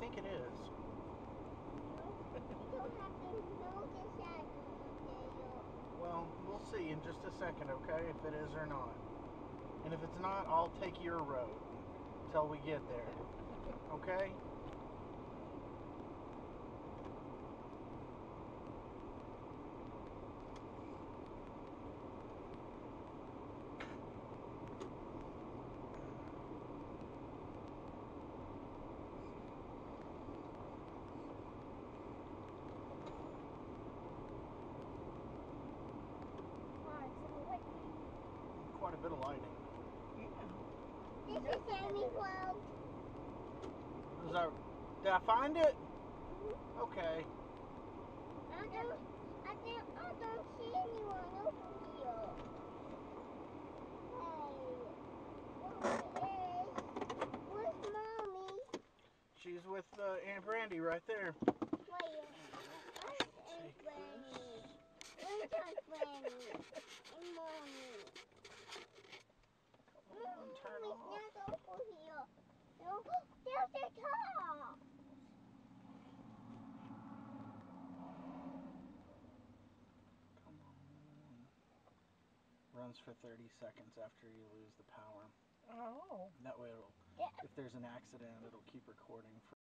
think it is. Well, we'll see in just a second, okay, if it is or not. And if it's not, I'll take your road till we get there. Okay? Why? It's in the way. Quite a bit of. This is Sammy. Is that, did I find it? Okay. I don't, I don't, I don't see anyone over here. Hey, where is, where's mommy? She's with uh, Aunt Brandy right there. Wait, where's Aunt Granny? Where's Aunt Granny? And mommy? Come on, turn off. Mommy's not over here. No, there's the top. Come on. Runs for 30 seconds after you lose the power. Oh. That way it'll, Yeah. if there's an accident, it'll keep recording for